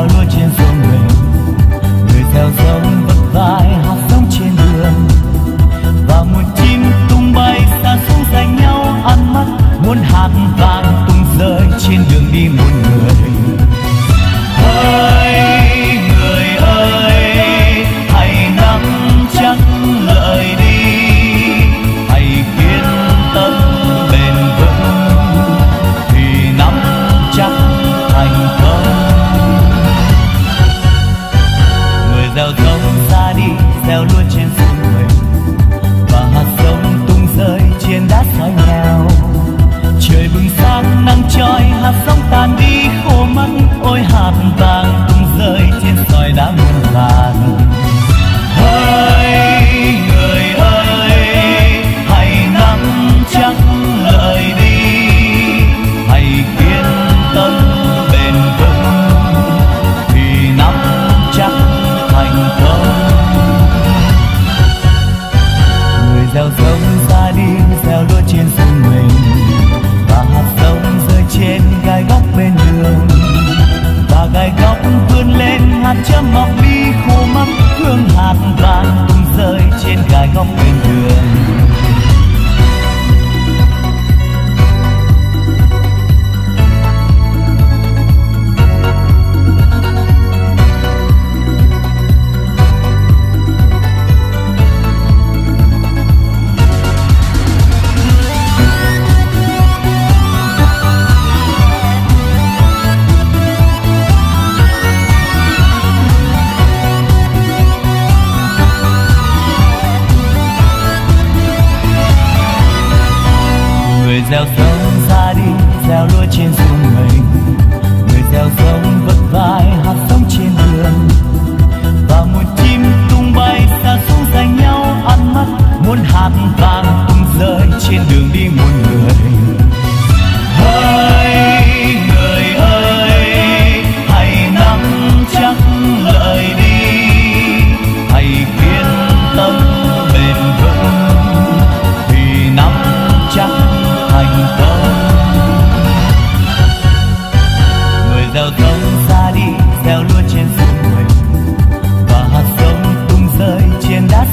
gieo giống ra đi gieo hạt chớm mọc đi khô mắt hương hạt vàng tung rơi trên gai góc gieo sống ra đi gieo lúa trên ruộng mình. Người gieo sống vất vả hạt giống trên đường. Và một chim tung bay xa xuống giành nhau ăn mắt. Muốn hạt vàng tung rơi trên đường đi muôn người.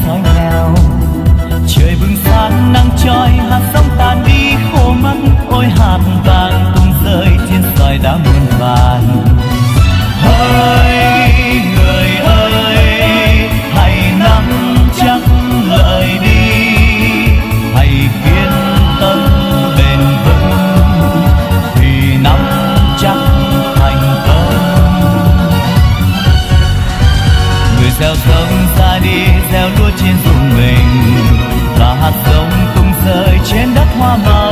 Trên nghèo trời bừng sáng, nắng trói hạt giống tan đi, khô mất ôi hạt vàng tung rơi trên sỏi đá muôn vàn. Hơi gieo giống ra đi, gieo lúa trên ruộng mình. Và hạt giống tung rơi trên đất hoa màu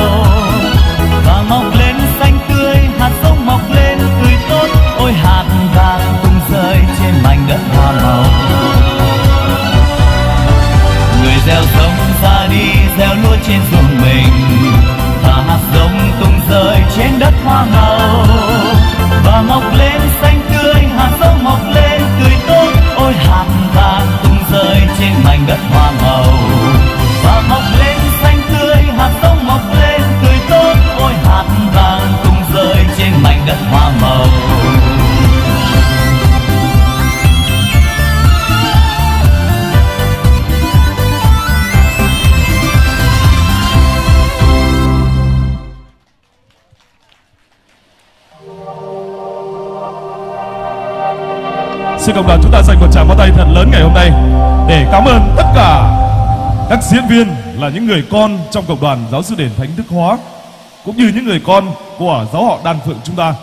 Xin cộng đoàn chúng ta dành một tràng pháo tay thật lớn ngày hôm nay để cảm ơn tất cả các diễn viên là những người con trong cộng đoàn giáo sư đền Thánh Đức Hóa, cũng như những người con của giáo họ Đan Phượng chúng ta.